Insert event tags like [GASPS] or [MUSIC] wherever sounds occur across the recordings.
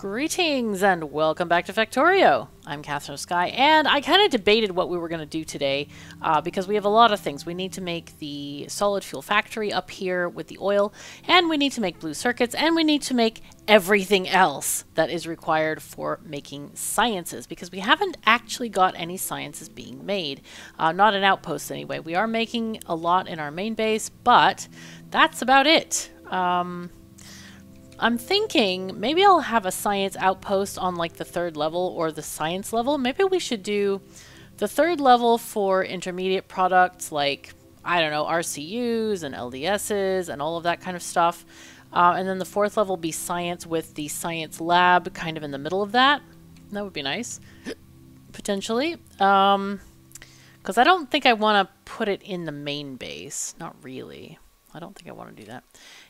Greetings and welcome back to Factorio. I'm Katherine Sky, and I kind of debated what we were going to do today uh, because we have a lot of things. We need to make the solid fuel factory up here with the oil, and we need to make blue circuits, and we need to make everything else that is required for making sciences because we haven't actually got any sciences being made. Uh, not an outpost anyway. We are making a lot in our main base, but that's about it. Um, I'm thinking maybe I'll have a science outpost on like the third level or the science level. Maybe we should do the third level for intermediate products like, I don't know, RCUs and LDSs and all of that kind of stuff. Uh, and then the fourth level be science with the science lab kind of in the middle of that. That would be nice, potentially. Um, because I don't think I want to put it in the main base. Not really. I don't think I want to do that.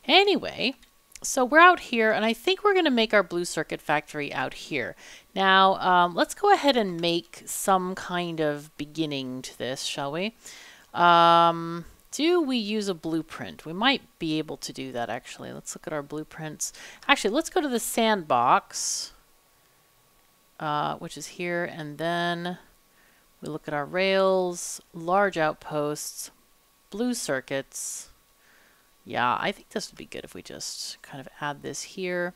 Anyway, so we're out here, and I think we're going to make our blue circuit factory out here. Now, um, let's go ahead and make some kind of beginning to this, shall we? Um, do we use a blueprint? We might be able to do that, actually. Let's look at our blueprints. Actually, let's go to the sandbox, uh, which is here, and then we look at our rails, large outposts, blue circuits, yeah, I think this would be good if we just kind of add this here.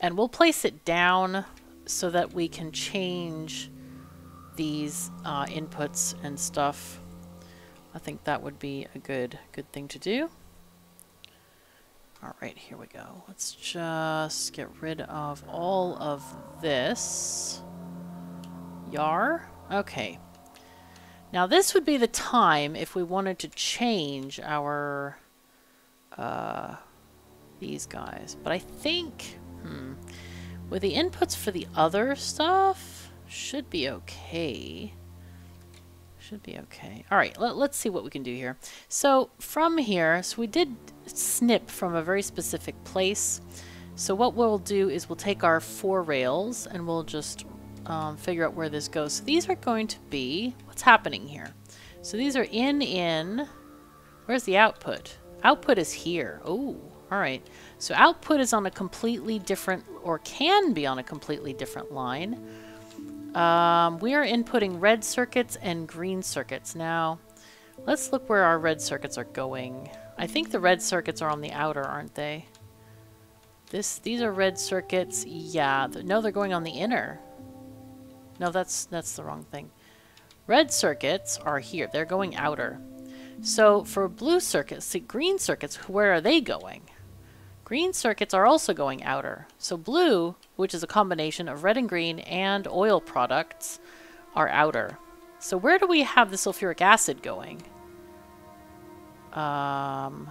And we'll place it down so that we can change these uh, inputs and stuff. I think that would be a good good thing to do. All right, here we go. Let's just get rid of all of this. Yar. Okay. Now this would be the time if we wanted to change our uh, these guys. But I think, hmm, with the inputs for the other stuff, should be okay. Should be okay. All right, let, let's see what we can do here. So from here, so we did snip from a very specific place. So what we'll do is we'll take our four rails and we'll just um, figure out where this goes. So these are going to be, what's happening here? So these are in, in, where's the output? Output is here. Oh, all right. So output is on a completely different, or can be on a completely different line. Um, we are inputting red circuits and green circuits. Now, let's look where our red circuits are going. I think the red circuits are on the outer, aren't they? This, These are red circuits. Yeah. Th no, they're going on the inner. No, that's, that's the wrong thing. Red circuits are here. They're going outer. So for blue circuits, see, green circuits, where are they going? Green circuits are also going outer. So blue, which is a combination of red and green and oil products, are outer. So where do we have the sulfuric acid going? Um,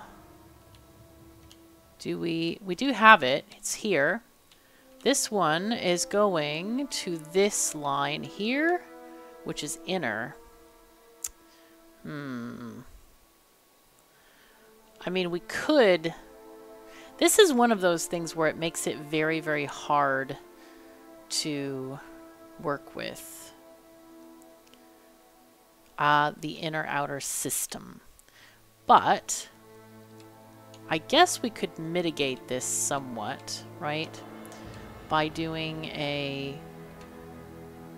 do we, we do have it. It's here. This one is going to this line here, which is inner. Hmm. I mean, we could... This is one of those things where it makes it very, very hard to work with uh, the inner-outer system. But I guess we could mitigate this somewhat, right? By doing a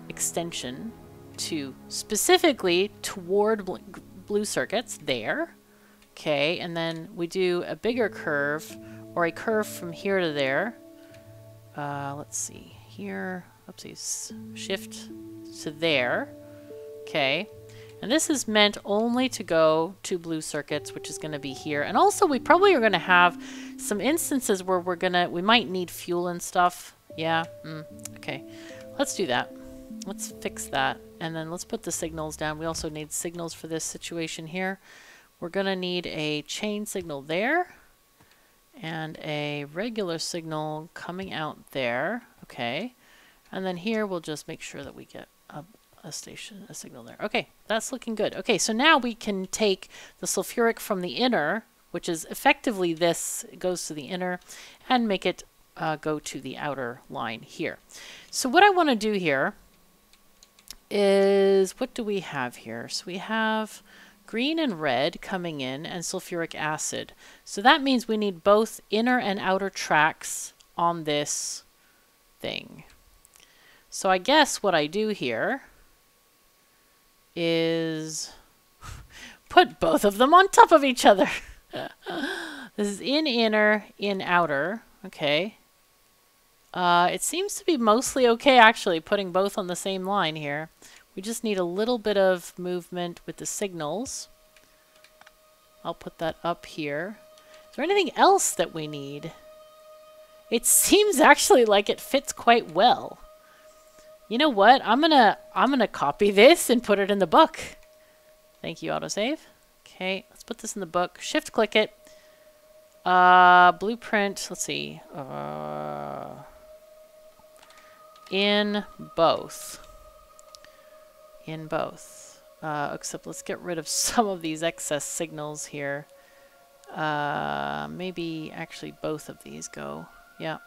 extension to specifically toward bl blue circuits there Okay, and then we do a bigger curve, or a curve from here to there. Uh, let's see, here, oopsies, shift to there. Okay, and this is meant only to go to blue circuits, which is going to be here. And also, we probably are going to have some instances where we're going to, we might need fuel and stuff. Yeah, mm, okay, let's do that. Let's fix that. And then let's put the signals down. We also need signals for this situation here. We're going to need a chain signal there and a regular signal coming out there. Okay. And then here we'll just make sure that we get a, a station, a signal there. Okay, that's looking good. Okay, so now we can take the sulfuric from the inner, which is effectively this, goes to the inner, and make it uh, go to the outer line here. So what I want to do here is, what do we have here? So we have green and red coming in and sulfuric acid. So that means we need both inner and outer tracks on this thing. So I guess what I do here is [LAUGHS] put both of them on top of each other. [LAUGHS] this is in inner, in outer. Okay. Uh, it seems to be mostly okay, actually, putting both on the same line here. We just need a little bit of movement with the signals. I'll put that up here. Is there anything else that we need? It [LAUGHS] seems actually like it fits quite well. You know what? I'm gonna I'm gonna copy this and put it in the book. Thank you, autosave. Okay, let's put this in the book. Shift click it. Uh, blueprint. Let's see. Uh, in both. In both. Uh, except let's get rid of [LAUGHS] some of these excess signals here. Uh, maybe actually both of these go. Yeah.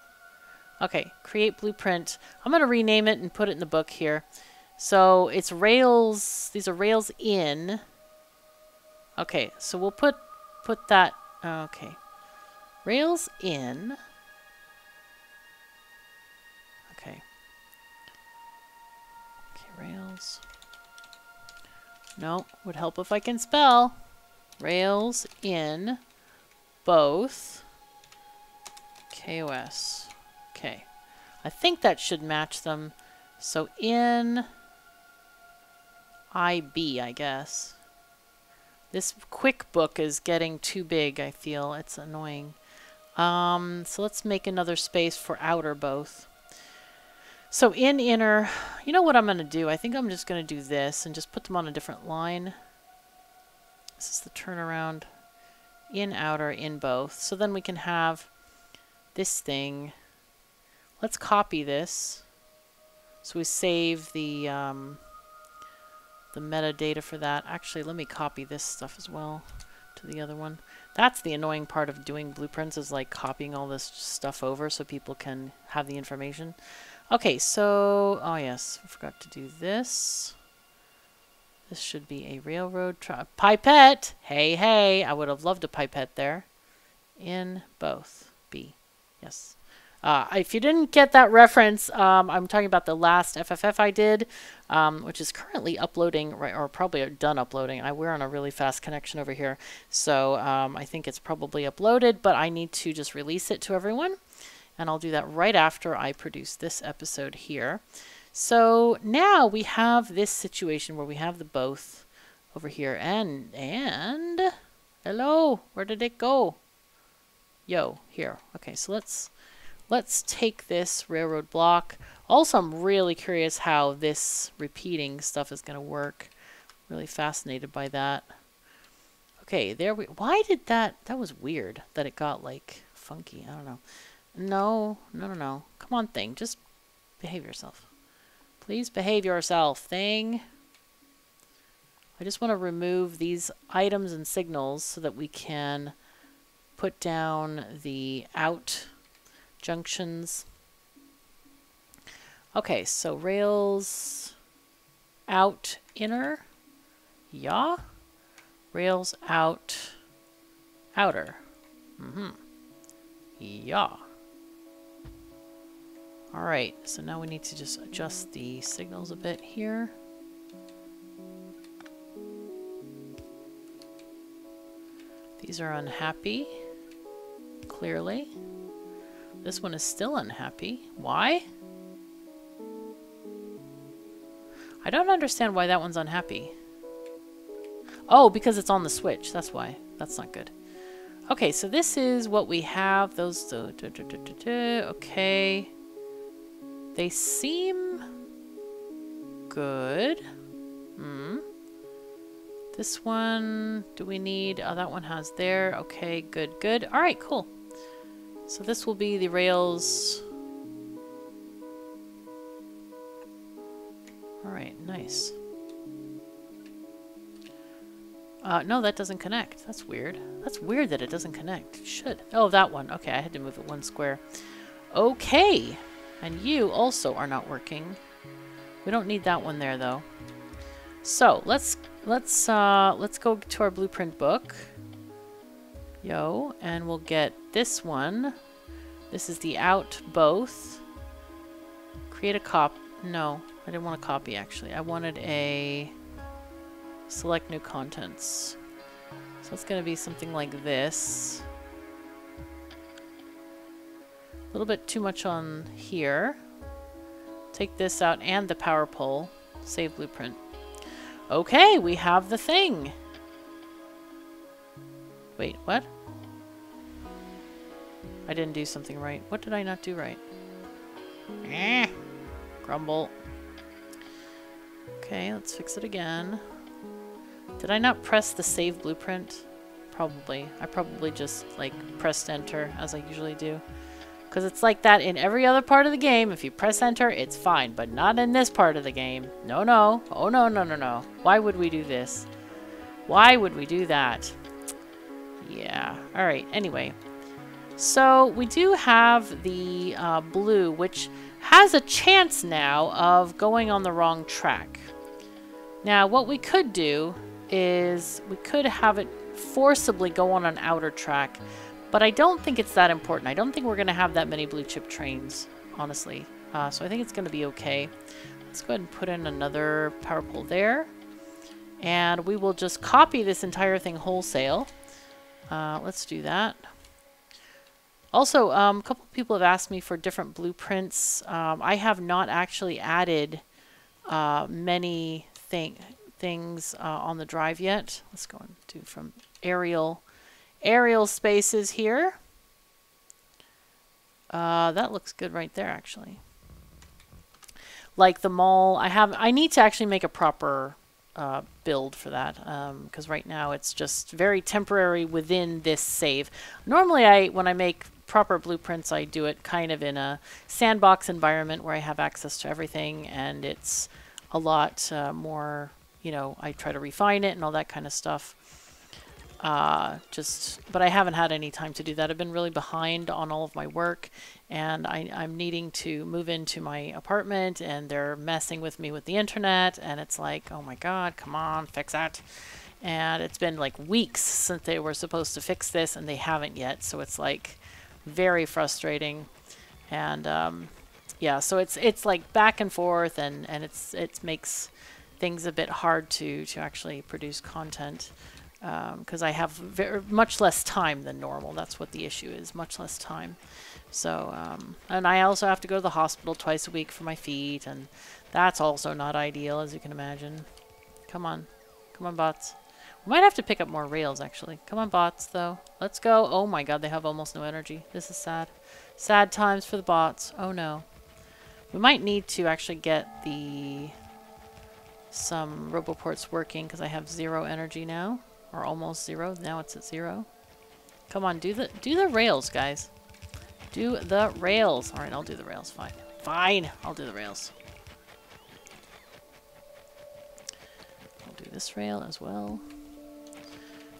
Okay, create blueprint. I'm going to rename it and put it in the book here. So it's rails, these are rails in. Okay, so we'll put put that, okay. Rails in. Okay. Okay, rails. No, would help if I can spell. Rails in both KOS. Okay. I think that should match them. So in IB, I guess. This quick book is getting too big, I feel. It's annoying. Um, so let's make another space for outer both. So in inner, you know what I'm going to do? I think I'm just going to do this and just put them on a different line. This is the turnaround in outer, in both. So then we can have this thing. Let's copy this. So we save the um, the metadata for that. Actually, let me copy this stuff as well to the other one. That's the annoying part of doing blueprints is like copying all this stuff over so people can have the information. Okay, so, oh yes, I forgot to do this. This should be a railroad truck. pipette. Hey, hey, I would have loved a pipette there. In both. B. Yes. Uh, if you didn't get that reference, um, I'm talking about the last FFF I did, um, which is currently uploading, right, or probably done uploading. I, we're on a really fast connection over here, so um, I think it's probably uploaded, but I need to just release it to everyone, and I'll do that right after I produce this episode here. So now we have this situation where we have the both over here, and, and, hello, where did it go? Yo, here. Okay, so let's let's take this railroad block. Also, I'm really curious how this repeating stuff is going to work. Really fascinated by that. Okay, there we... Why did that... That was weird that it got, like, funky. I don't know. No, no, no, no. Come on, thing. Just behave yourself. Please behave yourself, thing. I just want to remove these items and signals so that we can put down the out junctions. Okay, so rails out inner, yeah. Rails out outer, mm-hmm, yeah. All right, so now we need to just adjust the signals a bit here. These are unhappy clearly. This one is still unhappy. Why? I don't understand why that one's unhappy. Oh, because it's on the switch. That's why. That's not good. Okay, so this is what we have. Those, okay. They seem good. Hmm. This one, do we need, oh, that one has there. Okay, good, good. All right, cool. So this will be the rails. Alright, nice. Uh, no, that doesn't connect. That's weird. That's weird that it doesn't connect. It should. Oh, that one. Okay, I had to move it one square. Okay. And you also are not working. We don't need that one there, though. So, let's let's uh, let's go to our blueprint book. Yo, and we'll get this one. This is the out both. Create a cop. No, I didn't want a copy actually. I wanted a select new contents. So it's going to be something like this. Little bit too much on here. Take this out and the power pole. Save blueprint. Okay, we have the thing. Wait, what? I didn't do something right. What did I not do right? Eh. Grumble. Okay, let's fix it again. Did I not press the save blueprint? Probably. I probably just, like, pressed enter, as I usually do. Because it's like that in every other part of the game. If you press enter, it's fine. But not in this part of the game. No, no. Oh, no, no, no, no. Why would we do this? Why would we do that? Yeah. Alright, anyway. So, we do have the uh, blue, which has a chance now of going on the wrong track. Now, what we could do is we could have it forcibly go on an outer track, but I don't think it's that important. I don't think we're going to have that many blue chip trains, honestly. Uh, so I think it's going to be okay. Let's go ahead and put in another power pole there. And we will just copy this entire thing wholesale. Uh, let's do that. Also, um, a couple people have asked me for different blueprints. Um, I have not actually added uh, many thing, things uh, on the drive yet. Let's go and do from aerial, aerial spaces here. Uh, that looks good right there, actually. Like the mall, I have. I need to actually make a proper uh, build for that because um, right now it's just very temporary within this save. Normally, I when I make proper blueprints, I do it kind of in a sandbox environment where I have access to everything and it's a lot uh, more, you know, I try to refine it and all that kind of stuff. Uh, just, but I haven't had any time to do that. I've been really behind on all of my work and I, I'm needing to move into my apartment and they're messing with me with the internet and it's like, oh my God, come on, fix that. And it's been like weeks since they were supposed to fix this and they haven't yet. So it's like, very frustrating. And um, yeah, so it's it's like back and forth, and and it's it makes things a bit hard to to actually produce content because um, I have very, much less time than normal. That's what the issue is, much less time. So, um, and I also have to go to the hospital twice a week for my feet, and that's also not ideal, as you can imagine. Come on. Come on, bots. We might have to pick up more rails, actually. Come on, bots, though. Let's go. Oh my god, they have almost no energy. This is sad. Sad times for the bots. Oh no. We might need to actually get the some roboports working because I have zero energy now. Or almost zero. Now it's at zero. Come on, do the do the rails, guys. Do the rails. Alright, I'll do the rails. Fine. Fine. I'll do the rails. I'll do this rail as well.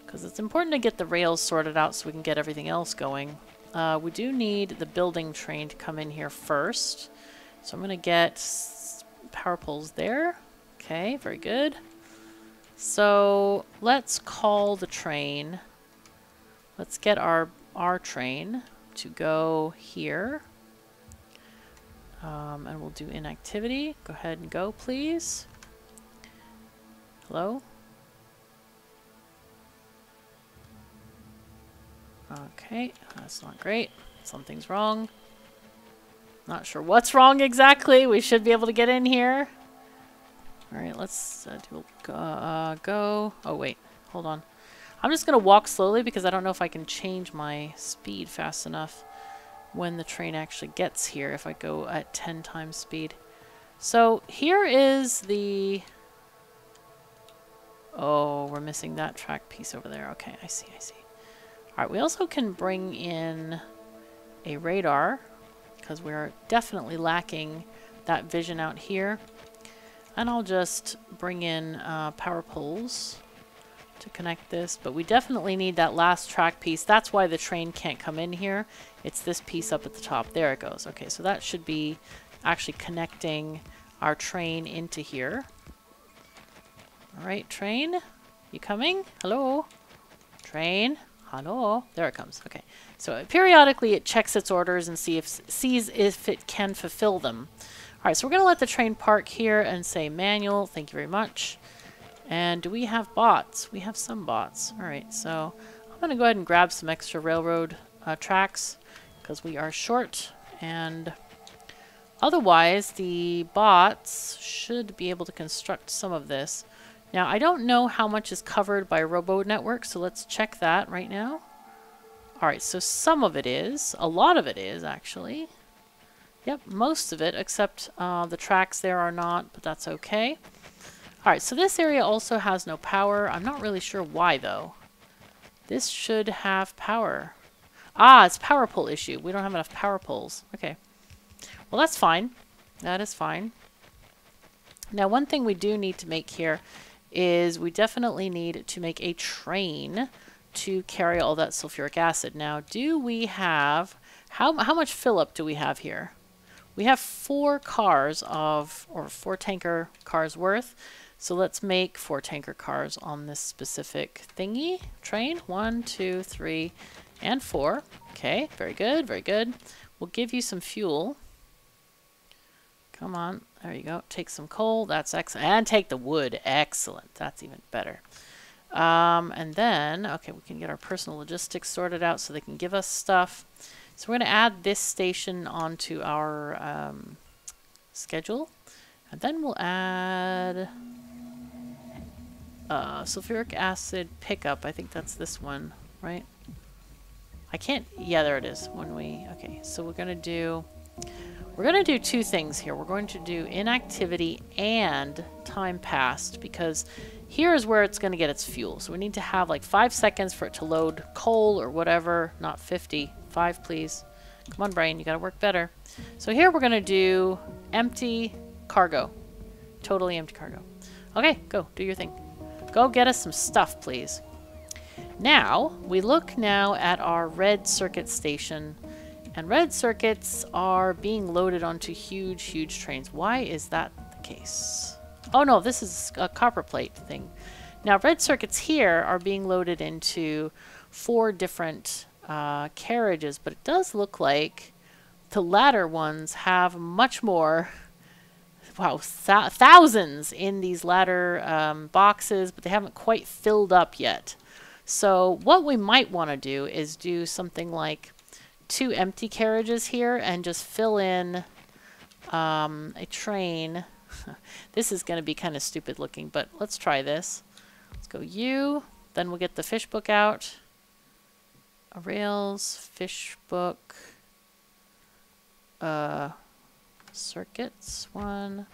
Because it's important to get the rails sorted out so we can get everything else going. Uh, we do need the building train to come in here first. So I'm going to get power poles there. Okay, very good. So let's call the train. Let's get our, our train to go here. Um, and we'll do inactivity. Go ahead and go, please. Hello? Okay, that's not great. Something's wrong. Not sure what's wrong exactly. We should be able to get in here. Alright, let's uh, do go, uh, go. Oh, wait. Hold on. I'm just going to walk slowly because I don't know if I can change my speed fast enough when the train actually gets here if I go at 10 times speed. So here is the... Oh, we're missing that track piece over there. Okay, I see, I see. Alright, we also can bring in a radar because we're definitely lacking that vision out here. And I'll just bring in uh, power poles to connect this, but we definitely need that last track piece. That's why the train can't come in here. It's this piece up at the top. There it goes. Okay, so that should be actually connecting our train into here. All right, train, you coming? Hello? Train? Hello? There it comes. Okay. So periodically it checks its orders and see if sees if it can fulfill them. All right, so we're going to let the train park here and say manual. Thank you very much. And do we have bots? We have some bots. All right, so I'm going to go ahead and grab some extra railroad uh, tracks because we are short. And otherwise, the bots should be able to construct some of this. Now, I don't know how much is covered by Robo Network, so let's check that right now. All right, so some of it is. A lot of it is, actually. Yep, most of it, except uh, the tracks there are not, but that's okay. All right, so this area also has no power. I'm not really sure why, though. This should have power. Ah, it's power pole issue. We don't have enough power poles. Okay. Well, that's fine. That is fine. Now, one thing we do need to make here is we definitely need to make a train to carry all that sulfuric acid. Now, do we have... How, how much fill-up do we have here? We have four cars of... or four tanker cars worth. So let's make four tanker cars on this specific thingy. Train. One, two, three, and four. Okay, very good, very good. We'll give you some fuel. Come on. There you go. Take some coal. That's excellent. And take the wood. Excellent. That's even better. Um, and then, okay, we can get our personal logistics sorted out so they can give us stuff. So we're going to add this station onto our um, schedule. And then we'll add uh, sulfuric acid pickup. I think that's this one, right? I can't, yeah, there it is. When we, okay, so we're going to do, we're going to do two things here. We're going to do inactivity and time passed because here is where it's going to get its fuel. So we need to have like five seconds for it to load coal or whatever, not 50. Five, please. Come on, brain, you got to work better. So here we're going to do empty cargo. Totally empty cargo. Okay, go, do your thing. Go get us some stuff, please. Now, we look now at our red circuit station, and red circuits are being loaded onto huge, huge trains. Why is that the case? Oh no, this is a copper plate thing. Now, red circuits here are being loaded into four different uh, carriages, but it does look like the latter ones have much more wow, th thousands in these latter um, boxes, but they haven't quite filled up yet. So what we might want to do is do something like two empty carriages here and just fill in um, a train. [LAUGHS] this is going to be kind of stupid looking, but let's try this. Let's go U, then we'll get the fish book out. Rails, fish book, uh, circuits. One,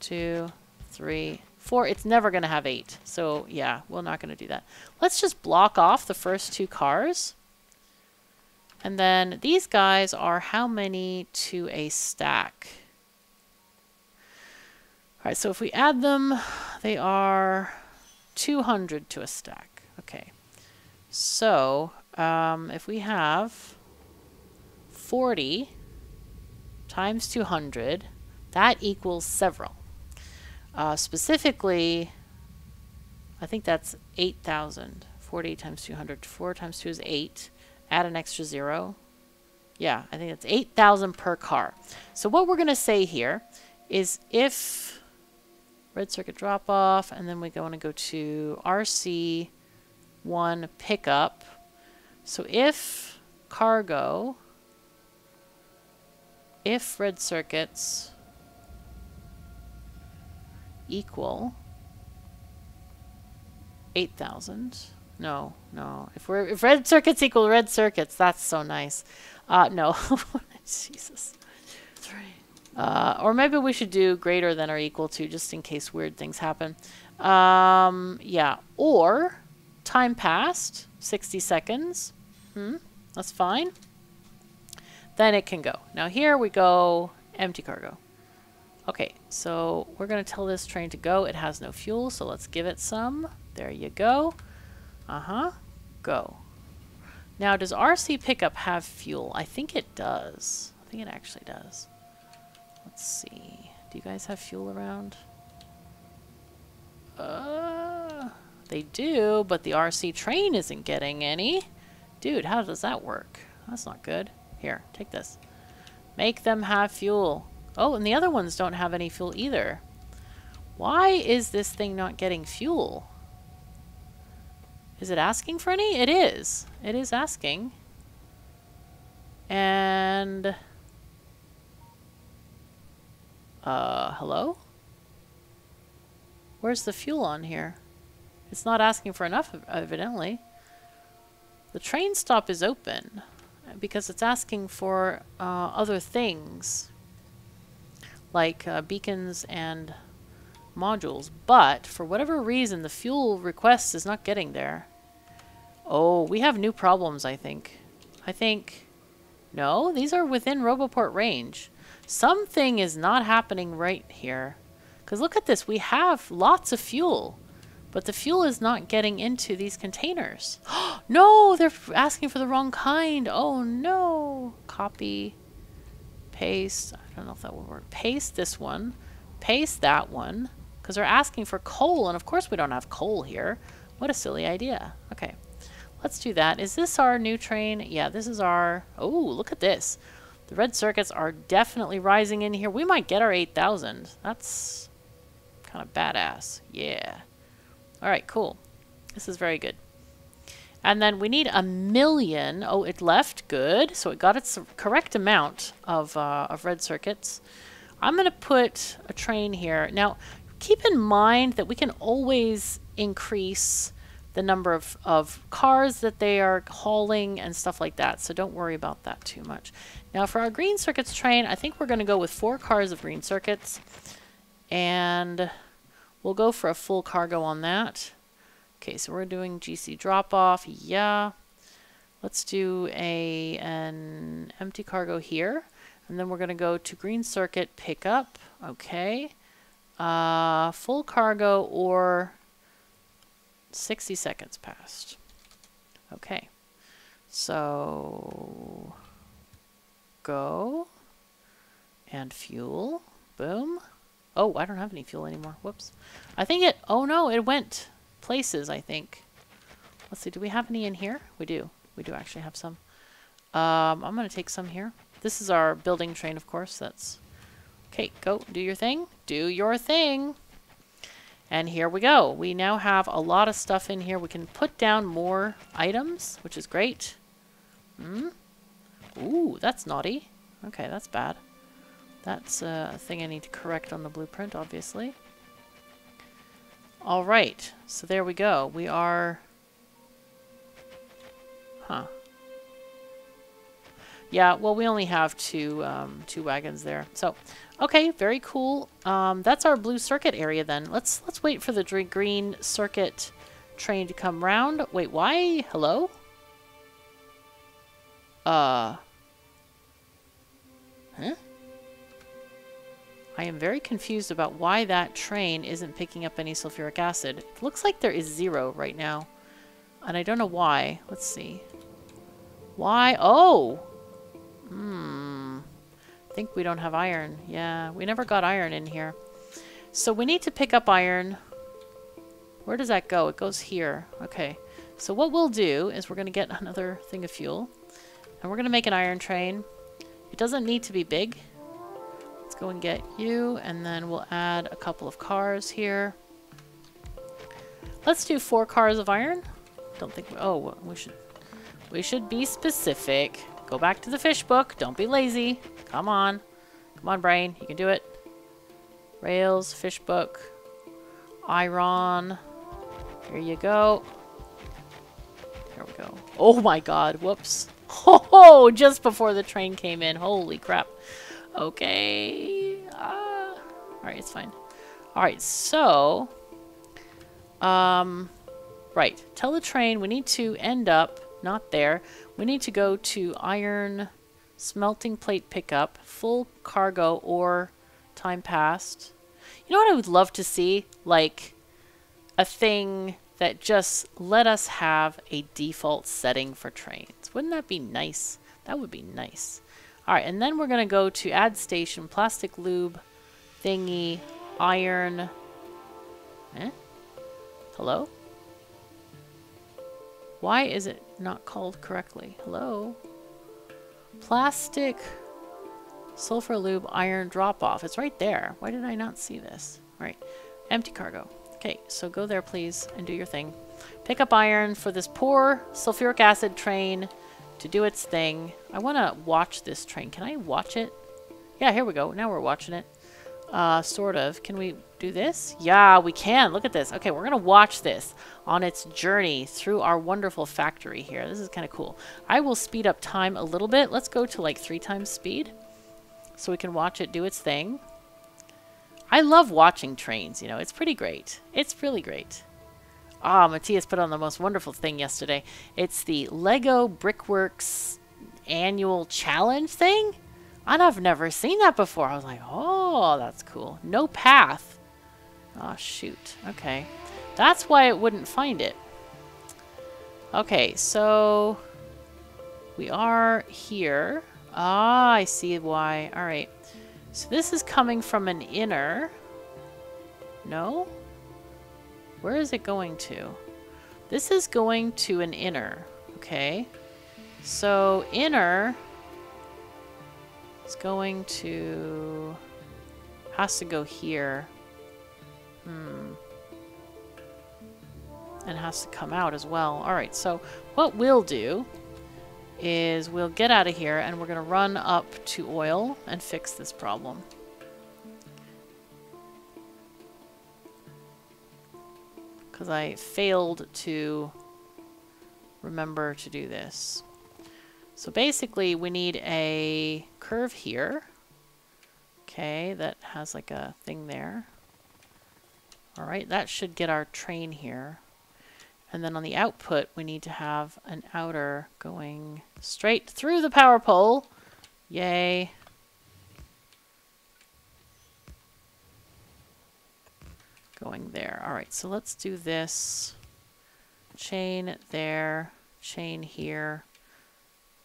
two, three, four. It's never going to have eight. So yeah, we're not going to do that. Let's just block off the first two cars. And then these guys are how many to a stack? All right, so if we add them, they are 200 to a stack. Okay. So um, if we have 40 times 200, that equals several. Uh, specifically, I think that's 8,000. 40 times 200. 4 times 2 is 8. Add an extra 0. Yeah, I think that's 8,000 per car. So what we're going to say here is if red circuit drop off, and then we want to go to RC1 pickup. So if cargo if red circuits equal 8,000, no, no. If we're if red circuits equal red circuits, that's so nice. Uh, no, [LAUGHS] Jesus. Uh, or maybe we should do greater than or equal to, just in case weird things happen. Um, yeah, or time passed, 60 seconds. Hmm, that's fine then it can go. Now here we go empty cargo. Okay, so we're going to tell this train to go. It has no fuel, so let's give it some. There you go. Uh-huh. Go. Now, does RC Pickup have fuel? I think it does. I think it actually does. Let's see. Do you guys have fuel around? Uh, they do, but the RC train isn't getting any. Dude, how does that work? That's not good. Here, take this. Make them have fuel. Oh, and the other ones don't have any fuel either. Why is this thing not getting fuel? Is it asking for any? It is. It is asking. And... Uh, hello? Where's the fuel on here? It's not asking for enough, evidently. The train stop is open because it's asking for uh, other things like uh, beacons and modules, but for whatever reason the fuel request is not getting there. Oh, we have new problems, I think. I think... No, these are within Roboport range. Something is not happening right here. Because look at this, we have lots of fuel. But the fuel is not getting into these containers. [GASPS] no, they're asking for the wrong kind. Oh no. Copy. Paste. I don't know if that will work. Paste this one. Paste that one. Because they're asking for coal, and of course we don't have coal here. What a silly idea. Okay. Let's do that. Is this our new train? Yeah, this is our... Oh, look at this. The red circuits are definitely rising in here. We might get our 8,000. That's kind of badass. Yeah. All right, cool. This is very good. And then we need a million. Oh, it left. Good. So it got its correct amount of, uh, of red circuits. I'm going to put a train here. Now, keep in mind that we can always increase the number of, of cars that they are hauling and stuff like that. So don't worry about that too much. Now for our green circuits train, I think we're going to go with four cars of green circuits. And we'll go for a full cargo on that. Okay, so we're doing GC drop off. Yeah. Let's do a an empty cargo here. And then we're going to go to green circuit pickup. Okay. Uh, full cargo or 60 seconds passed. Okay. So go and fuel. Boom. Oh, I don't have any fuel anymore. Whoops. I think it, oh no, it went places, I think. Let's see, do we have any in here? We do. We do actually have some. Um, I'm going to take some here. This is our building train, of course. That's, okay, go, do your thing. Do your thing. And here we go. We now have a lot of stuff in here. We can put down more items, which is great. Hmm. Ooh, that's naughty. Okay, that's bad. That's a thing I need to correct on the blueprint, obviously. Alright, so there we go. We are... Huh. Yeah, well, we only have two, um, two wagons there. So, Okay, very cool. Um, that's our blue circuit area then. Let's let's wait for the green circuit train to come round. Wait, why? Hello? Uh. Huh? I am very confused about why that train isn't picking up any sulfuric acid. It looks like there is zero right now. And I don't know why. Let's see. Why? Oh! Hmm I think we don't have iron. Yeah, we never got iron in here. So we need to pick up iron. Where does that go? It goes here. Okay. So what we'll do is we're going to get [LAUGHS] another thing of fuel. And we're going to make an iron train. It doesn't need to be big. Let's go and get you. And then we'll add a couple of cars here. Let's do four cars of iron. Don't think... We, oh, we should... We should be specific. Go back to the fish book. Don't be lazy. Come on. Come on, brain. You can do it. Rails, fish book, iron. Here you go. There we go. Oh my god. Whoops. [LAUGHS] Oh, just before the train came in. Holy crap. Okay. Uh, Alright, it's fine. Alright, so... Um, right. Tell the train we need to end up, not there, we need to go to iron smelting plate pickup, full cargo or time passed. You know what I would love to see? Like a thing that just let us have a default setting for trains. Wouldn't that be nice? That would be nice. All right, and then we're going to go to add station, plastic lube, thingy, iron. Eh? Hello? Why is it not called correctly? Hello? Plastic Sulfur lube iron drop off. It's right there. Why did I not see this? All right. Empty cargo. Okay, so go there, please, and do your thing. Pick up iron for this poor sulfuric acid train to do its thing. I want to watch this train. Can I watch it? Yeah, here we go. Now we're watching it. Uh, sort of. Can we do this? Yeah, we can. Look at this. Okay, we're going to watch this on its journey through our wonderful factory here. This is kind of cool. I will speed up time a little bit. Let's go to like three times speed so we can watch it do its thing. I love watching trains, you know. It's pretty great. It's really great. Ah, Matthias put on the most wonderful thing yesterday. It's the Lego Brickworks annual challenge thing. And I've never seen that before. I was like, oh, that's cool. No path. Oh, shoot. Okay. That's why it wouldn't find it. Okay, so we are here. Ah, I see why. All right. So this is coming from an inner. No? Where is it going to? This is going to an inner. Okay. So inner is going to... Has to go here. Hmm. And has to come out as well. Alright, so what we'll do is we'll get out of here and we're going to run up to oil and fix this problem. Because I failed to remember to do this. So basically we need a curve here. Okay, that has like a thing there. Alright, that should get our train here. And then on the output, we need to have an outer going straight through the power pole. Yay. Going there. All right, so let's do this. Chain there, chain here,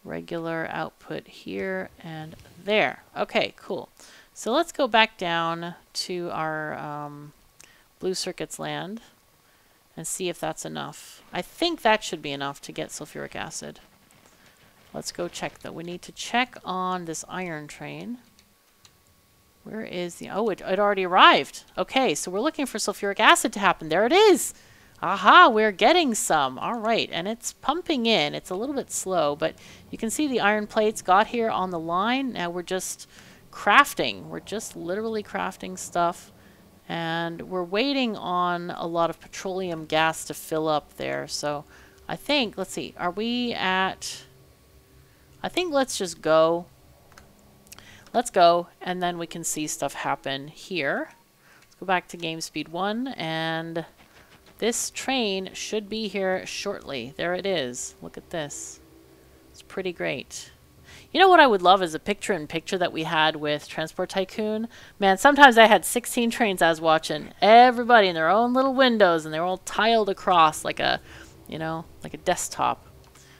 regular output here and there. Okay, cool. So let's go back down to our um, blue circuits land and see if that's enough. I think that should be enough to get sulfuric acid. Let's go check though. We need to check on this iron train. Where is the... Oh, it, it already arrived. Okay, so we're looking for sulfuric acid to happen. There it is. Aha, we're getting some. All right, and it's pumping in. It's a little bit slow, but you can see the iron plates got here on the line. Now we're just crafting. We're just literally crafting stuff. And we're waiting on a lot of petroleum gas to fill up there. So I think, let's see, are we at... I think let's just go. Let's go, and then we can see stuff happen here. Let's go back to game speed 1, and this train should be here shortly. There it is. Look at this. It's pretty great. You know what I would love is a picture-in-picture that we had with Transport Tycoon. Man, sometimes I had 16 trains I was watching. Everybody in their own little windows, and they were all tiled across like a, you know, like a desktop.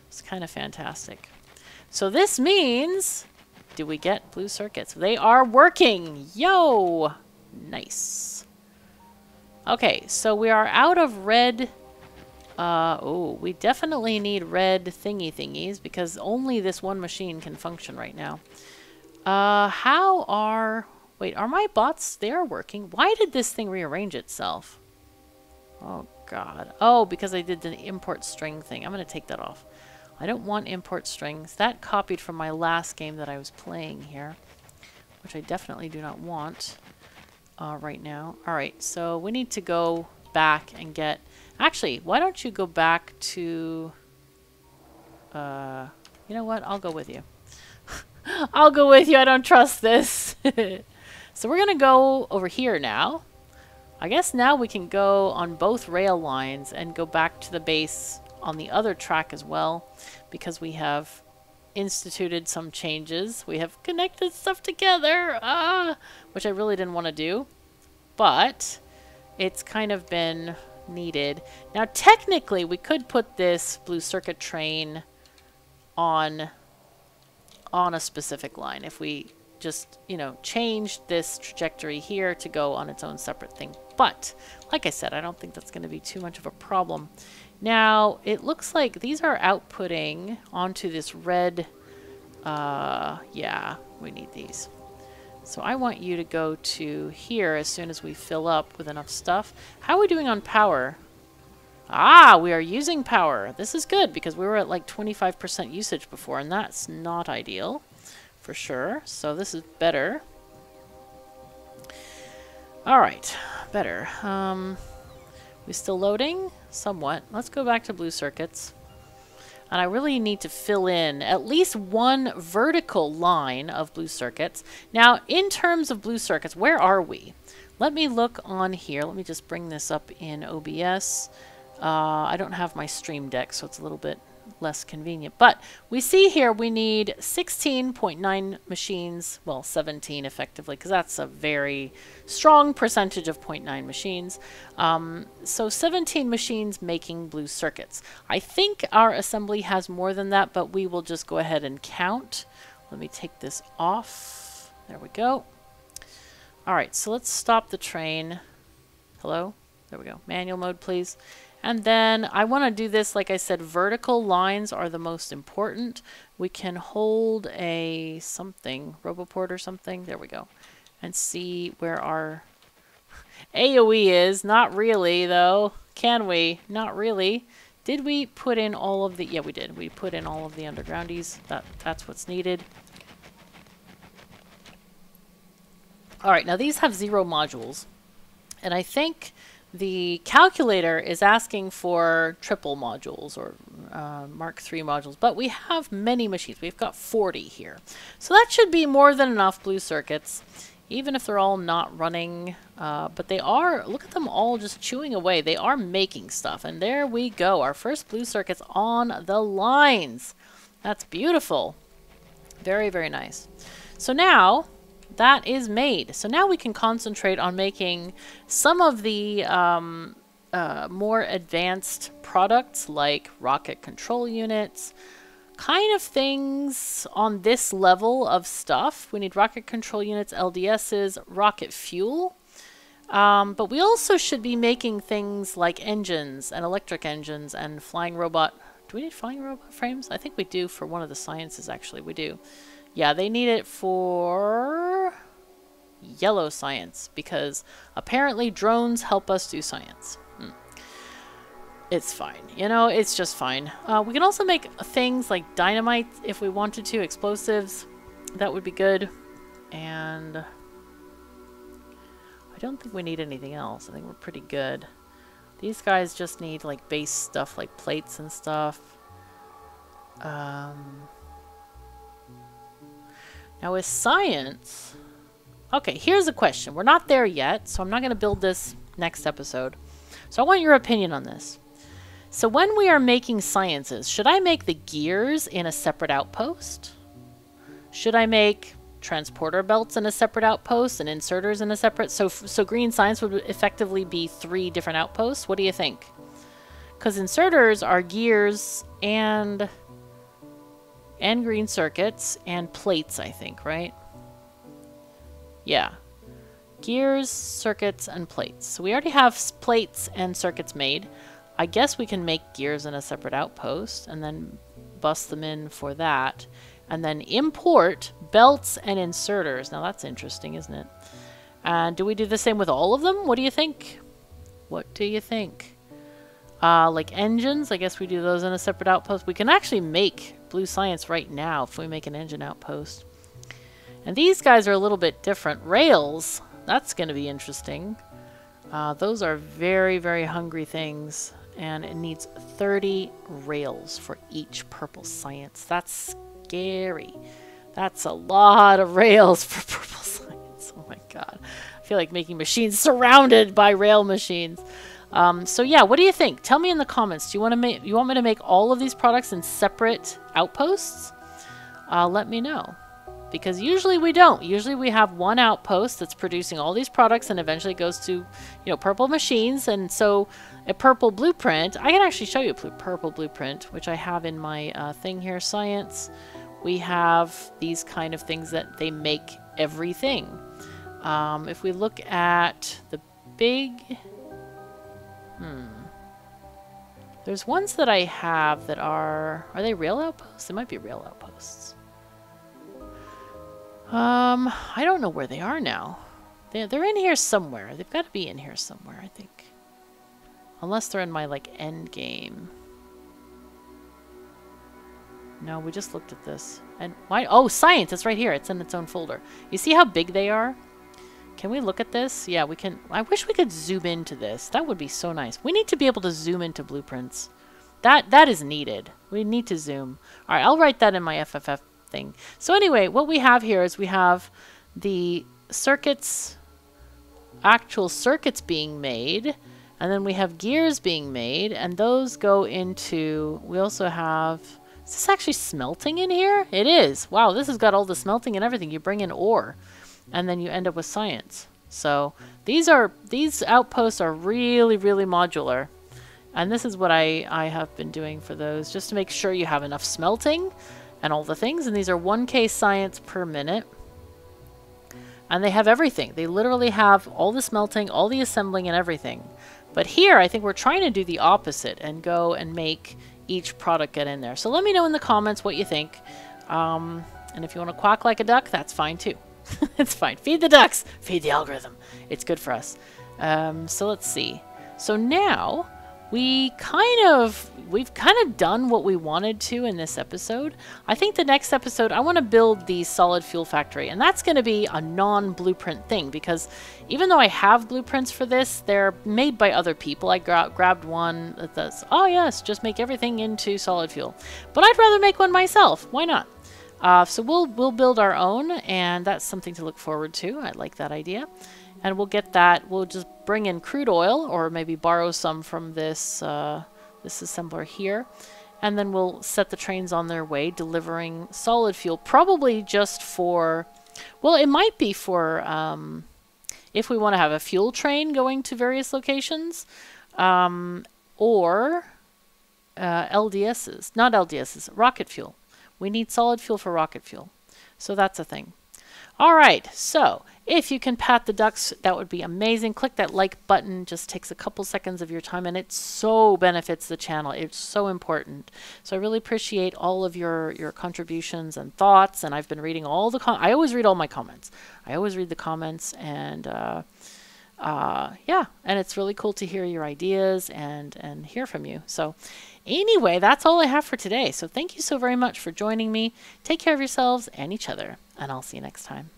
It's kind of fantastic. So this means, do we get blue circuits? They are working. Yo! Nice. Okay, so we are out of red uh, oh, we definitely need red thingy thingies because only this one machine can function right now. Uh, how are... Wait, are my bots... They are working. Why did this thing rearrange itself? Oh, God. Oh, because I did the import string thing. I'm going to take that off. I don't want import strings. That copied from my last game that I was playing here, which I definitely do not want uh, right now. All right, so we need to go back and get Actually, why don't you go back to... Uh, you know what? I'll go with you. [LAUGHS] I'll go with you. I don't trust this. [LAUGHS] so we're going to go over here now. I guess now we can go on both rail lines and go back to the base on the other track as well because we have instituted some changes. We have connected stuff together, ah, which I really didn't want to do. But it's kind of been needed. Now, technically, we could put this blue circuit train on, on a specific line if we just, you know, changed this trajectory here to go on its own separate thing. But, like I said, I don't think that's going to be too much of a problem. Now, it looks like these are outputting onto this red, uh, yeah, we need these. So I want you to go to here as soon as we fill up with enough stuff. How are we doing on power? Ah, we are using power. This is good because we were at like 25% usage before and that's not ideal for sure. So this is better. All right, better. Um, we still loading? Somewhat. Let's go back to blue circuits. And I really need to fill in at least one vertical line of blue circuits. Now, in terms of blue circuits, where are we? Let me look on here. Let me just bring this up in OBS. Uh, I don't have my stream deck, so it's a little bit less convenient. But we see here we need 16.9 machines, well 17 effectively, because that's a very strong percentage of 0.9 machines. Um, so 17 machines making blue circuits. I think our assembly has more than that, but we will just go ahead and count. Let me take this off. There we go. All right, so let's stop the train. Hello? There we go. Manual mode, please. And then I want to do this, like I said, vertical lines are the most important. We can hold a something, Roboport or something, there we go, and see where our AoE is. Not really, though. Can we? Not really. Did we put in all of the... Yeah, we did. We put in all of the undergroundies. That, that's what's needed. Alright, now these have zero modules. And I think the calculator is asking for triple modules or uh, Mark III modules, but we have many machines. We've got 40 here. So that should be more than enough blue circuits, even if they're all not running. Uh, but they are, look at them all just chewing away. They are making stuff. And there we go, our first blue circuits on the lines. That's beautiful. Very, very nice. So now that is made. So now we can concentrate on making some of the um, uh, more advanced products like rocket control units, kind of things on this level of stuff. We need rocket control units, LDSs, rocket fuel. Um, but we also should be making things like engines and electric engines and flying robot. Do we need flying robot frames? I think we do for one of the sciences, actually. We do. Yeah, they need it for yellow science because apparently drones help us do science. Hmm. It's fine. You know, it's just fine. Uh, we can also make things like dynamite if we wanted to, explosives. That would be good. And I don't think we need anything else. I think we're pretty good. These guys just need like base stuff like plates and stuff. Um, now with science, okay, here's a question. We're not there yet, so I'm not going to build this next episode. So I want your opinion on this. So when we are making sciences, should I make the gears in a separate outpost? Should I make transporter belts in a separate outpost and inserters in a separate? So, so green science would effectively be three different outposts. What do you think? Because inserters are gears and and green circuits and plates, I think, right? Yeah. Gears, circuits, and plates. So we already have plates and circuits made. I guess we can make gears in a separate outpost and then bust them in for that. And then import belts and inserters. Now that's interesting, isn't it? And do we do the same with all of them? What do you think? What do you think? Uh, like engines, I guess we do those in a separate outpost. We can actually make blue science right now if we make an engine outpost. And these guys are a little bit different. Rails, that's going to be interesting. Uh, those are very, very hungry things. And it needs 30 rails for each purple science. That's scary. That's a lot of rails [LAUGHS] for purple science. Oh my god. I feel like making machines [LAUGHS] surrounded by rail machines. Um, so yeah, what do you think? Tell me in the comments. Do you want to make you want me to make all of these products in separate outposts? Uh, let me know. Because usually we don't. Usually we have one outpost that's producing all these products and eventually goes to, you know, purple machines. And so a purple blueprint, I can actually show you a purple blueprint, which I have in my uh, thing here, science. We have these kind of things that they make everything. Um, if we look at the big Hmm. There's ones that I have that are... Are they rail outposts? They might be rail outposts. Um, I don't know where they are now. They're, they're in here somewhere. They've got to be in here somewhere, I think. Unless they're in my, like, end game. No, we just looked at this. And why? Oh, science! It's right here. It's in its own folder. You see how big they are? Can we look at this? Yeah, we can. I wish we could zoom into this. That would be so nice. We need to be able to zoom into blueprints. That That is needed. We need to zoom. All right, I'll write that in my FFF thing. So anyway, what we have here is we have the circuits, actual circuits being made, and then we have gears being made, and those go into, we also have is this actually smelting in here? It is. Wow, this has got all the smelting and everything. You bring in ore, and then you end up with science. So these are these outposts are really, really modular. And this is what I, I have been doing for those, just to make sure you have enough smelting and all the things. And these are 1k science per minute. And they have everything. They literally have all the smelting, all the assembling, and everything. But here, I think we're trying to do the opposite and go and make each product get in there. So let me know in the comments what you think. Um, and if you want to quack like a duck, that's fine too. [LAUGHS] it's fine. Feed the ducks. Feed the algorithm. It's good for us. Um, so let's see. So now we kind of we've kind of done what we wanted to in this episode. I think the next episode I want to build the solid fuel factory and that's going to be a non-blueprint thing because even though I have blueprints for this, they're made by other people. I gra grabbed one that says, oh yes, just make everything into solid fuel. But I'd rather make one myself. Why not? Uh, so we'll we'll build our own and that's something to look forward to. I like that idea and we'll get that. We'll just bring in crude oil or maybe borrow some from this, uh, this assembler here. And then we'll set the trains on their way, delivering solid fuel, probably just for, well, it might be for um, if we want to have a fuel train going to various locations, um, or uh, LDSs, not LDSs, rocket fuel. We need solid fuel for rocket fuel. So that's a thing. All right, so if you can pat the ducks, that would be amazing. Click that like button, just takes a couple seconds of your time and it so benefits the channel. It's so important. So I really appreciate all of your, your contributions and thoughts and I've been reading all the, I always read all my comments. I always read the comments and uh, uh, yeah, and it's really cool to hear your ideas and, and hear from you. So anyway, that's all I have for today. So thank you so very much for joining me. Take care of yourselves and each other and I'll see you next time.